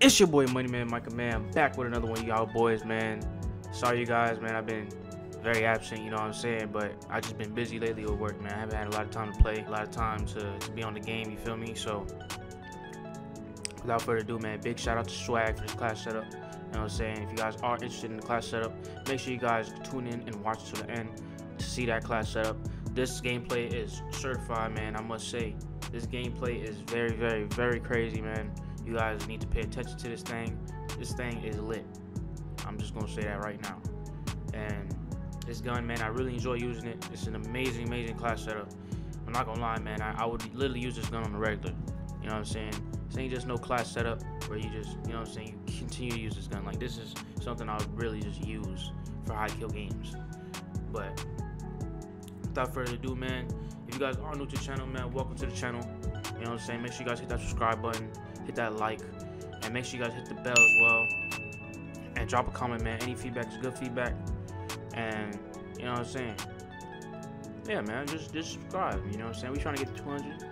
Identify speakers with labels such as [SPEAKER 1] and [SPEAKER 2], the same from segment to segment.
[SPEAKER 1] It's your boy Money Man Micah Man. Back with another one y'all boys, man. Sorry you guys, man. I've been very absent, you know what I'm saying? But I just been busy lately with work, man. I haven't had a lot of time to play, a lot of time to, to be on the game, you feel me? So without further ado, man, big shout out to Swag for this class setup. You know what I'm saying? If you guys are interested in the class setup, make sure you guys tune in and watch to the end to see that class setup. This gameplay is certified, man. I must say, this gameplay is very, very, very crazy, man. You guys need to pay attention to this thing. This thing is lit. I'm just gonna say that right now. And this gun, man, I really enjoy using it. It's an amazing, amazing class setup. I'm not gonna lie, man. I, I would literally use this gun on the regular. You know what I'm saying? This ain't just no class setup where you just, you know what I'm saying, you continue to use this gun. Like this is something I would really just use for high kill games. But without further ado, man, if you guys are new to the channel, man, welcome to the channel. You know what I'm saying? Make sure you guys hit that subscribe button, hit that like, and make sure you guys hit the bell as well. And drop a comment, man. Any feedback is good feedback. And you know what I'm saying? Yeah, man, just just subscribe. You know what I'm saying? We trying to get to 200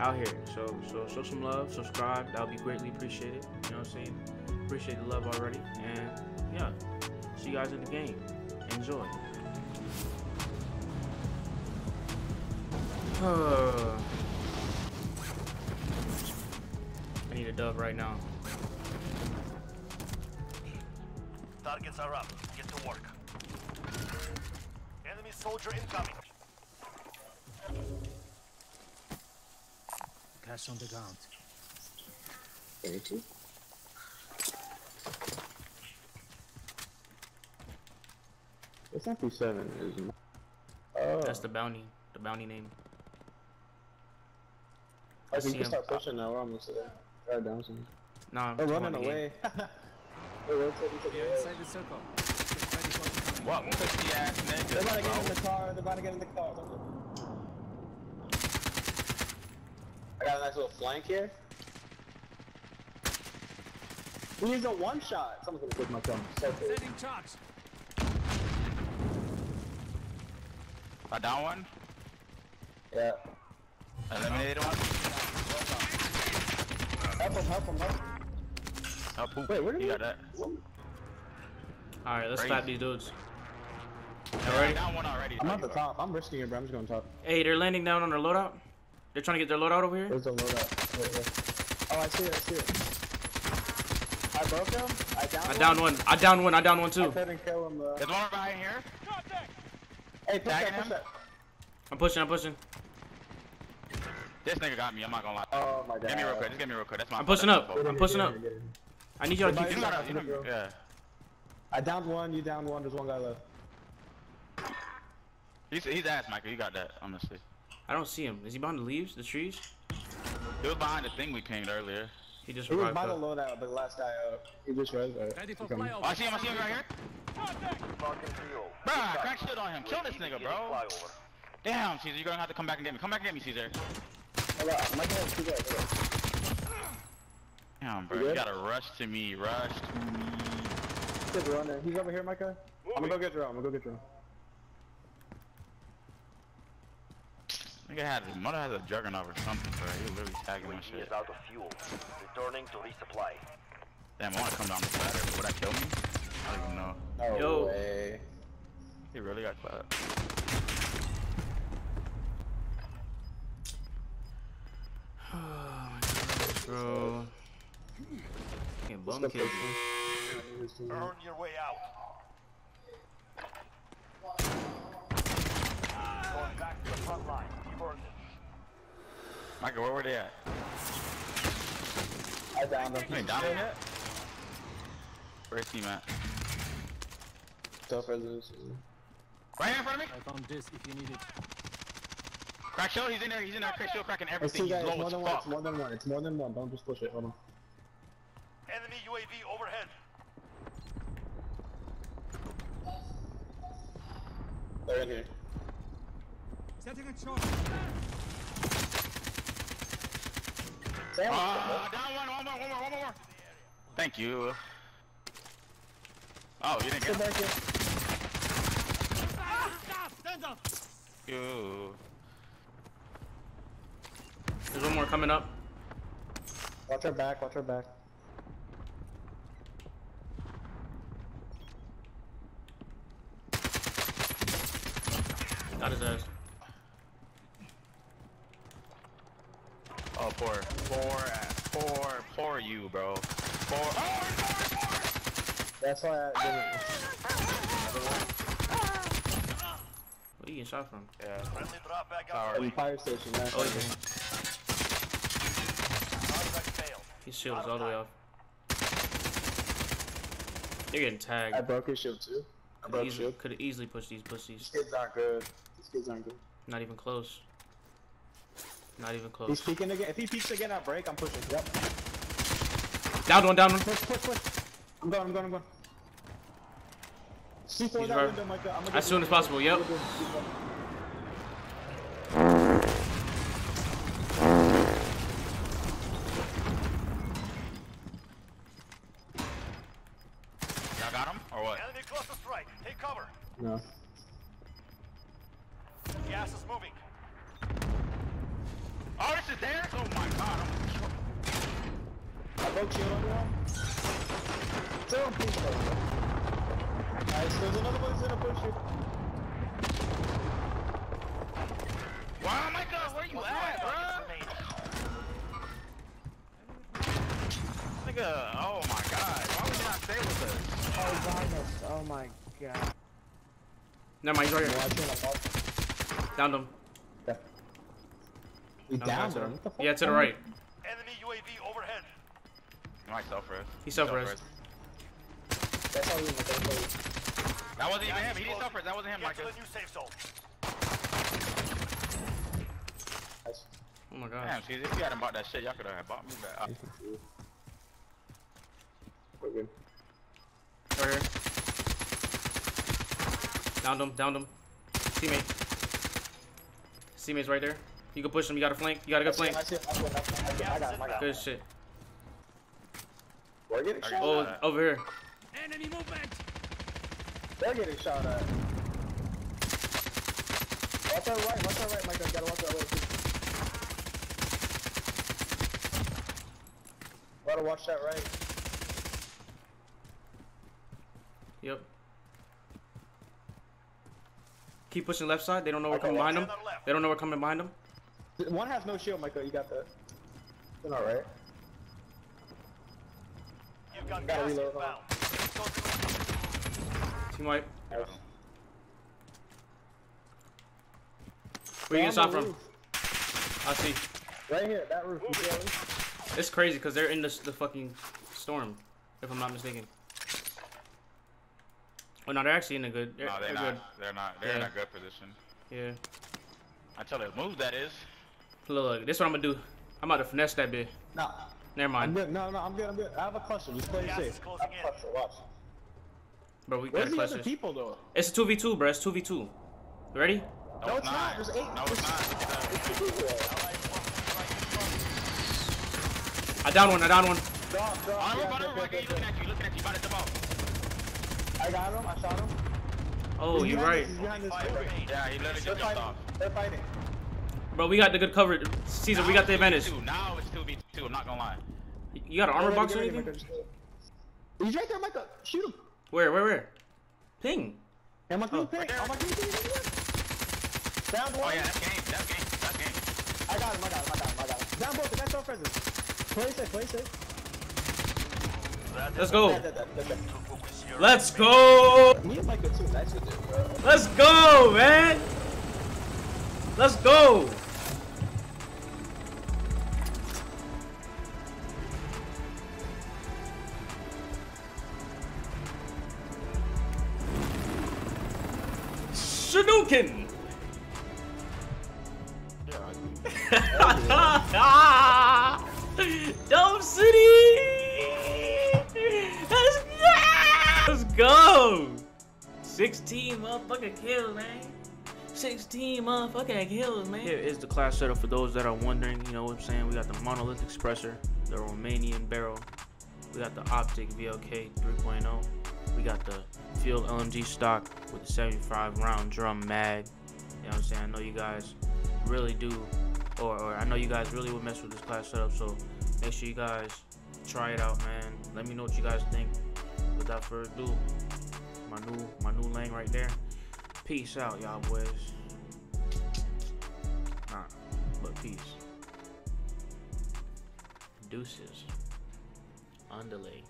[SPEAKER 1] out here. So so show some love, subscribe. That would be greatly appreciated. You know what I'm saying? Appreciate the love already. And yeah, see you guys in the game. Enjoy. I need a dub right now.
[SPEAKER 2] Targets are up. Get to work. Enemy soldier incoming.
[SPEAKER 3] Cash on the ground.
[SPEAKER 4] Energy? It's not through seven, isn't it? Oh,
[SPEAKER 1] That's the bounty. The bounty name.
[SPEAKER 4] I
[SPEAKER 1] see
[SPEAKER 4] think we
[SPEAKER 1] him.
[SPEAKER 4] start pushing now. We're almost there. Right down some.
[SPEAKER 1] Nah,
[SPEAKER 4] They're running
[SPEAKER 1] on, the game.
[SPEAKER 4] away. They're rotating to the
[SPEAKER 3] You're
[SPEAKER 4] edge.
[SPEAKER 3] inside the circle. Get ready for incoming.
[SPEAKER 5] What pussy ass nigga?
[SPEAKER 4] They're about to get in the car. They're about to get in the car. I got a nice little flank here. We used a one shot. Someone's gonna click my thumb. So cool.
[SPEAKER 3] Setting charge.
[SPEAKER 5] I down one.
[SPEAKER 4] Yeah.
[SPEAKER 5] Eliminated one.
[SPEAKER 4] Help him, help him, help him.
[SPEAKER 5] Oh, poop.
[SPEAKER 4] Wait, where did
[SPEAKER 5] you
[SPEAKER 4] we-
[SPEAKER 5] got that?
[SPEAKER 1] Alright, let's
[SPEAKER 5] Crazy.
[SPEAKER 1] slap these dudes.
[SPEAKER 5] Yeah,
[SPEAKER 1] Alright.
[SPEAKER 5] down one already.
[SPEAKER 4] I'm at the top. I'm risking it, bro. I'm just going top.
[SPEAKER 1] Hey, they're landing down on their loadout. They're trying to get their loadout over here.
[SPEAKER 4] Where's the loadout? Wait, wait. Oh, I see it. I see it. I broke him. I downed
[SPEAKER 1] I downed one. I downed one. I downed one
[SPEAKER 4] I
[SPEAKER 1] too.
[SPEAKER 4] couldn't kill him. Uh...
[SPEAKER 5] There's one behind here.
[SPEAKER 4] Hey, push
[SPEAKER 5] Tagging
[SPEAKER 4] that, push
[SPEAKER 5] him?
[SPEAKER 4] that.
[SPEAKER 1] I'm pushing. I'm pushing.
[SPEAKER 5] This nigga got me. I'm not gonna lie.
[SPEAKER 4] Oh my god.
[SPEAKER 5] Get me real quick. Just get me real quick. That's my.
[SPEAKER 1] I'm pushing up.
[SPEAKER 5] fault.
[SPEAKER 1] I'm pushing up.
[SPEAKER 4] Get in, get in.
[SPEAKER 1] I need y'all to keep.
[SPEAKER 5] You
[SPEAKER 4] Somebody-
[SPEAKER 5] gotta, you know, yeah.
[SPEAKER 4] I downed one. You downed one. There's one guy left.
[SPEAKER 5] He's he's ass, Michael. You got that, honestly.
[SPEAKER 1] I don't see him. Is he behind the leaves, the trees?
[SPEAKER 5] He was behind the thing we pinged earlier.
[SPEAKER 1] He just
[SPEAKER 4] He was
[SPEAKER 1] revived
[SPEAKER 4] by the loadout, the last guy up. He just res. Right.
[SPEAKER 3] Ready for
[SPEAKER 4] He's coming.
[SPEAKER 5] Oh. I see him. I see him right here.
[SPEAKER 2] Marking for you.
[SPEAKER 5] Bruh, crack shit on him. Kill this nigga, bro.
[SPEAKER 2] flyover.
[SPEAKER 5] Damn, Caesar, you're gonna have to come back and get me. Come back and get me, Caesar.
[SPEAKER 4] Hold on. My guy's two guys. hold.
[SPEAKER 5] Damn, bro.
[SPEAKER 4] You
[SPEAKER 5] You gotta rush to me. Rush to me.
[SPEAKER 4] Get drone there. He's over here, Micah. I'm gonna go get drone. I'm gonna go get drone.
[SPEAKER 5] Nigga had his mother has a juggernaut or something, bro. He was literally tagging my
[SPEAKER 2] UAV
[SPEAKER 5] shit.
[SPEAKER 2] is out of fuel. Returning to resupply.
[SPEAKER 5] Damn, I wanna come down the ladder. but Would that kill me? I don't even know.
[SPEAKER 4] No
[SPEAKER 1] Yo.
[SPEAKER 4] way.
[SPEAKER 5] He really got clapped.
[SPEAKER 1] Oh my goodness, bro. Can't bum
[SPEAKER 4] Let's
[SPEAKER 1] kill.
[SPEAKER 2] Earn your way out. Going back to the front line. You've earned it.
[SPEAKER 5] Michael, where were they at?
[SPEAKER 4] I downed him.
[SPEAKER 5] You ain't down there yet? Where's team at?
[SPEAKER 4] Self residence.
[SPEAKER 5] Right here in front of me?
[SPEAKER 3] I found this if you need it.
[SPEAKER 5] Crack show, he's in there, he's in there, crack show, cracking everything. He's low as
[SPEAKER 4] than one. It's more than one. It's more than one. Don't just push it. Hold on.
[SPEAKER 2] Enemy UAV overhead.
[SPEAKER 4] They're in here.
[SPEAKER 3] Setting a charge.
[SPEAKER 4] Sam,
[SPEAKER 5] Ah, down one, one more, one more, one more. Thank you. Oh, you didn't
[SPEAKER 4] Sit
[SPEAKER 5] get
[SPEAKER 4] back here.
[SPEAKER 3] Stand up.
[SPEAKER 5] you.
[SPEAKER 1] There's one more coming up.
[SPEAKER 4] Watch our back, watch our back.
[SPEAKER 1] Got his ass.
[SPEAKER 5] Oh, poor. Poor ass. Poor, poor you, bro. Poor. Oh, poor, poor.
[SPEAKER 4] That's why I didn't.
[SPEAKER 1] Where are you getting shot from?
[SPEAKER 5] Yeah.
[SPEAKER 2] Friendly drop back out.
[SPEAKER 4] Fire station, that's
[SPEAKER 1] oh,
[SPEAKER 2] okay.
[SPEAKER 1] His shield is all the way off. You're getting tagged.
[SPEAKER 4] I broke his shield too. I broke his
[SPEAKER 1] Easily,
[SPEAKER 4] shield.
[SPEAKER 1] could have easily pushed these pussies.
[SPEAKER 4] These
[SPEAKER 1] pussies.
[SPEAKER 4] kids aren't good. These kids aren't good.
[SPEAKER 1] Not even close. Not even
[SPEAKER 4] He's
[SPEAKER 1] close.
[SPEAKER 4] peeking again. If he peeks again, I break. I'm pushing. Yep.
[SPEAKER 1] Down one, down one.
[SPEAKER 4] Push, push, push. I'm going, I'm going, I'm going. C4 that window, Micah. I'm gonna
[SPEAKER 1] As soon as possible, yep.
[SPEAKER 5] Y'all got him or what?
[SPEAKER 2] Enemy close to strike. Take cover.
[SPEAKER 4] No.
[SPEAKER 2] Gas is moving.
[SPEAKER 5] Oh, this is theirs. Oh my god.
[SPEAKER 4] I broke shield on him. Still on peek though. Nice. There's another one who's gonna push you.
[SPEAKER 5] Wow, oh my god, where you at, bro? Nigga, oh my god. Why would you not stay with us?
[SPEAKER 4] Oh, Linus. Oh my god.
[SPEAKER 1] Never mind, he's right here.
[SPEAKER 4] I
[SPEAKER 1] Downed him.
[SPEAKER 4] Lost. We
[SPEAKER 1] No,
[SPEAKER 4] downed
[SPEAKER 1] to
[SPEAKER 4] him.
[SPEAKER 1] the-
[SPEAKER 4] What the fuck?
[SPEAKER 1] Yeah, to the right.
[SPEAKER 2] Enemy UAV overhead.
[SPEAKER 5] You might self-res.
[SPEAKER 1] He self-res.
[SPEAKER 4] That's all we know. That's all we
[SPEAKER 5] That wasn't even him. He didn't self-res. That wasn't him,
[SPEAKER 2] Get
[SPEAKER 5] Micah.
[SPEAKER 2] new safe zone.
[SPEAKER 1] Oh my
[SPEAKER 5] god.
[SPEAKER 1] Damn,
[SPEAKER 5] see, if you hadn't bought that shit, y'all could have bought me back.
[SPEAKER 4] We're good.
[SPEAKER 1] Right here. Downed him, downed him. Teammate. Teammate's right there. You can push him, you got a flank. You got a good flank. Good shit.
[SPEAKER 4] We're getting
[SPEAKER 5] oh,
[SPEAKER 4] shot
[SPEAKER 1] Oh,
[SPEAKER 4] at.
[SPEAKER 1] over here.
[SPEAKER 3] Enemy movement!
[SPEAKER 4] They're getting shot at. Watch our right. Watch our right, Micah. You gotta watch our right too. Gotta watch that right.
[SPEAKER 1] Yep. Keep pushing left side. They don't know we're
[SPEAKER 4] Okay,
[SPEAKER 1] coming behind them.
[SPEAKER 2] the.
[SPEAKER 1] They don't know we're coming behind them.
[SPEAKER 4] One has no shield, Michael. You got that. You're alright.
[SPEAKER 2] You've got
[SPEAKER 4] Gotta
[SPEAKER 2] gas
[SPEAKER 4] reload,
[SPEAKER 2] inbound. Safe zone reloaded.
[SPEAKER 1] Team wipe.
[SPEAKER 4] Nice.
[SPEAKER 1] Where you getting
[SPEAKER 4] On
[SPEAKER 1] shot
[SPEAKER 4] the
[SPEAKER 1] from? I see.
[SPEAKER 4] Right here, that roof. You see that roof?
[SPEAKER 1] It's crazy because they're in this, the fucking storm, if I'm not mistaken. Oh no, they're actually in a good. They're,
[SPEAKER 5] No, they're
[SPEAKER 1] they're
[SPEAKER 5] not.
[SPEAKER 1] good.
[SPEAKER 5] They're not. They're in a good position.
[SPEAKER 1] Yeah.
[SPEAKER 5] Until they move, that is.
[SPEAKER 1] Look, look, this is what I'm gonna do. I'm about to finesse that bit.
[SPEAKER 4] Nah.
[SPEAKER 1] Never
[SPEAKER 4] I'm
[SPEAKER 1] mind.
[SPEAKER 4] No, no, I'm good. I'm good. I have a cluster. Just play it safe. I have a
[SPEAKER 2] in.
[SPEAKER 4] cluster. Watch.
[SPEAKER 1] bro. We got
[SPEAKER 4] Where's the other people though?
[SPEAKER 1] It's a two v two, bro. It's two v two. You ready?
[SPEAKER 5] No,
[SPEAKER 4] No,
[SPEAKER 5] it's
[SPEAKER 4] it's not. There's eight.
[SPEAKER 5] No, it's not.
[SPEAKER 4] It's the people.
[SPEAKER 1] I down one. I down one.
[SPEAKER 4] Drop, drop.
[SPEAKER 5] On the
[SPEAKER 4] Yeah,
[SPEAKER 5] roof, on the
[SPEAKER 4] good,
[SPEAKER 5] roof, Micah,
[SPEAKER 4] good,
[SPEAKER 5] you
[SPEAKER 4] good,
[SPEAKER 5] looking at you, looking at you, about to come out.
[SPEAKER 4] I got him. I shot him.
[SPEAKER 1] Oh,
[SPEAKER 4] He's
[SPEAKER 1] you
[SPEAKER 4] behind
[SPEAKER 1] right,
[SPEAKER 4] us, He's behind this.
[SPEAKER 2] Five.
[SPEAKER 5] Yeah, he literally
[SPEAKER 4] They're
[SPEAKER 5] just jumped off.
[SPEAKER 4] They're fighting.
[SPEAKER 1] Bro. We got the good coverage. Caesar, we got the advantage.
[SPEAKER 5] 2v2. Now it's 2v2, I'm not gonna lie.
[SPEAKER 1] You got an armor box
[SPEAKER 4] get
[SPEAKER 1] or
[SPEAKER 4] ready,
[SPEAKER 1] anything?
[SPEAKER 4] Micah, just do it. He's right there, Micah. Shoot him.
[SPEAKER 1] Where, where, where? Ping.
[SPEAKER 4] And my green
[SPEAKER 1] Oh,
[SPEAKER 4] ping.
[SPEAKER 5] right there.
[SPEAKER 4] Oh, my green ping. Down
[SPEAKER 5] Oh
[SPEAKER 4] one.
[SPEAKER 5] yeah, that's game, that's game, that's game.
[SPEAKER 4] I got him. I got him. I got him. I got him. Down both. The guy's so present. Play safe. Play safe.
[SPEAKER 1] Let's go. Let's go.
[SPEAKER 4] Me and Micah too. Nice with it, bro.
[SPEAKER 1] Let's go, man. Let's go. Shadouken. Dome City. Let's go. Let's go. 16 motherfucking kills, man. 16 motherfucking kills, man. Here is the class setup for those that are wondering. You know what I'm saying? We got the monolithic suppressor, the Romanian barrel. We got the optic VLK 3.0. We got the field LMG stock with the 75 round drum mag. You know what I'm saying? I know you guys really do, or, or I know you guys really would mess with this class setup. So make sure you guys try it out, man. Let me know what you guys think. Without further ado, my new my new lane right there. Peace out, y'all boys. Nah, but peace. Deuces. Underlay.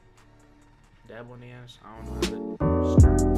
[SPEAKER 1] Dab on the ass. I don't know how to start.